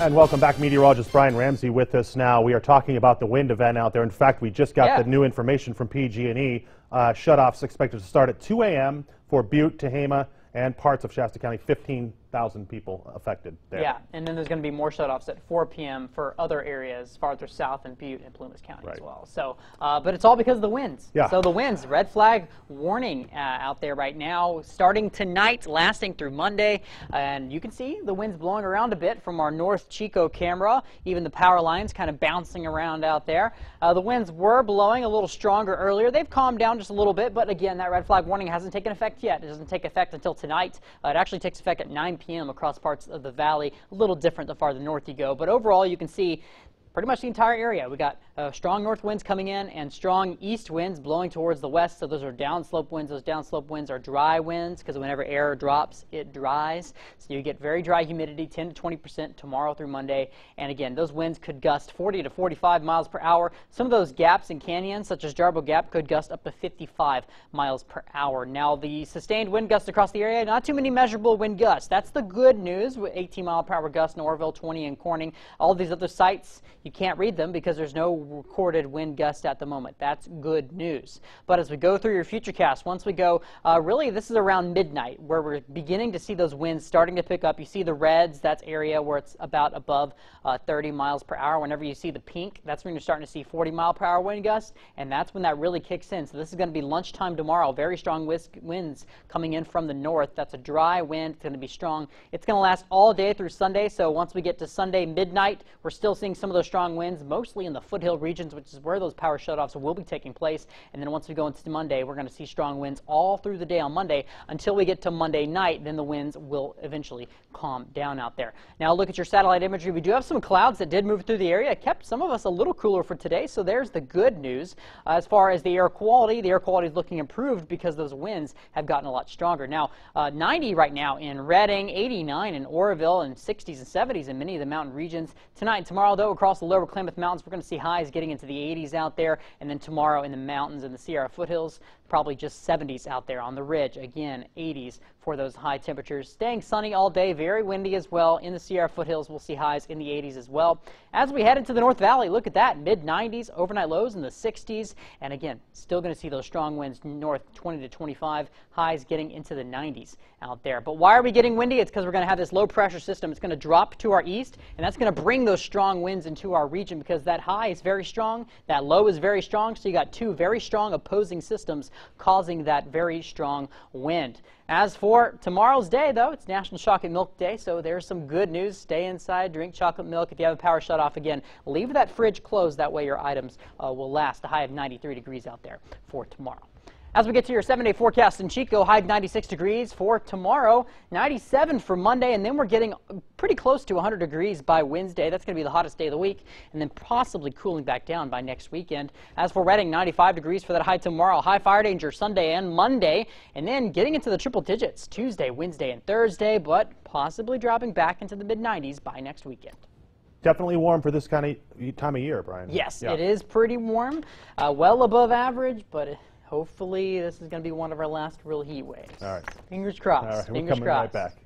And welcome back, meteorologist Brian Ramsey with us now. We are talking about the wind event out there. In fact, we just got Yeah. the new information from PG&E. Uh, shutoffs expected to start at 2 a.m. for Butte, Tehama, and parts of Shasta County. 15,000 people affected there. Yeah, and then there's going to be more shutoffs at 4 p.m. for other areas farther south in Butte and Plumas County as well. So, uh, but it's all because of the winds. Yeah. So the winds, red flag warning uh, out there right now, starting tonight, lasting through Monday, and you can see the winds blowing around a bit from our North Chico camera. Even the power lines kind of bouncing around out there. Uh, the winds were blowing a little stronger earlier. They've calmed down just a little bit, but again, that red flag warning hasn't taken effect yet. It doesn't take effect until tonight. Uh, it actually takes effect at 9 p.m. across parts of the valley. A little different the farther north you go, but overall, you can see pretty much the entire area. We got uh, strong north winds coming in and strong east winds blowing towards the west. So those are downslope winds. Those downslope winds are dry winds because whenever air drops, it dries. So you get very dry humidity, 10 to 20 percent tomorrow through Monday. And again, those winds could gust 40 to 45 miles per hour. Some of those gaps and canyons, such as Jarbo Gap, could gust up to 55 miles per hour. Now, the sustained wind gusts across the area, not too many measurable wind gusts. That's the good news with 18 mile per hour gusts in Oroville, 20 in Corning. All these other sites, you can't read them because there's no recorded wind gust at the moment. That's good news. But as we go through your future cast, once we go, uh, really, this is around midnight where we're beginning to see those winds starting to pick up. You see the reds, that's area where it's about above uh, 30 miles per hour. Whenever you see the pink, that's when you're starting to see 40 mile per hour wind gusts, and that's when that really kicks in. So this is going to be lunchtime tomorrow. Very strong whisk winds coming in from the north. That's a dry wind. It's going to be strong. It's going to last all day through Sunday. So once we get to Sunday midnight, we're still seeing some of those strong winds, mostly in the foothill regions, which is where those power shutoffs will be taking place. And then once we go into Monday, we're going to see strong winds all through the day on Monday until we get to Monday night. Then the winds will eventually calm down out there. Now look at your satellite imagery. We do have some clouds that did move through the area. It kept some of us a little cooler for today. So there's the good news. Uh, as far as the air quality, the air quality is looking improved because those winds have gotten a lot stronger. Now, uh, 90 right now in Redding, 89 in Oroville, and 60s and 70s in many of the mountain regions. Tonight and tomorrow, though, across the lower Klamath Mountains, we're going to see highs getting into the 80s out there. And then tomorrow in the mountains and the Sierra foothills, probably just 70s out there on the ridge. Again, 80s for those high temperatures. Staying sunny all day, very windy as well. In the Sierra foothills, we'll see highs in the 80s as well. As we head into the North Valley, look at that, mid 90s, overnight lows in the 60s. And again, still going to see those strong winds north 20 to 25, highs getting into the 90s out there. But why are we getting windy? It's because we're going to have this low pressure system. It's going to drop to our east, and that's going to bring those strong winds into our region because that high is very strong, that low is very strong. So you got two very strong opposing systems causing that very strong wind. As for tomorrow's day, though, it's National Chocolate Milk Day, so there's some good news. Stay inside, drink chocolate milk. If you have a power shut off again, leave that fridge closed. That way your items uh, will last. A high of 93 degrees out there for tomorrow. As we get to your seven day forecast in Chico, high of 96 degrees for tomorrow, 97 for Monday, and then we're getting pretty close to 100 degrees by Wednesday. That's going to be the hottest day of the week, and then possibly cooling back down by next weekend. As for Redding, 95 degrees for that high tomorrow, high fire danger Sunday and Monday, and then getting into the triple digits Tuesday, Wednesday, and Thursday, but possibly dropping back into the mid 90s by next weekend. Definitely warm for this kind of time of year, Brian. Yes, Yeah. it is pretty warm, uh, well above average, but hopefully this is going to be one of our last real heat waves. All right. Fingers crossed. All right, we're Fingers coming crossed. right back.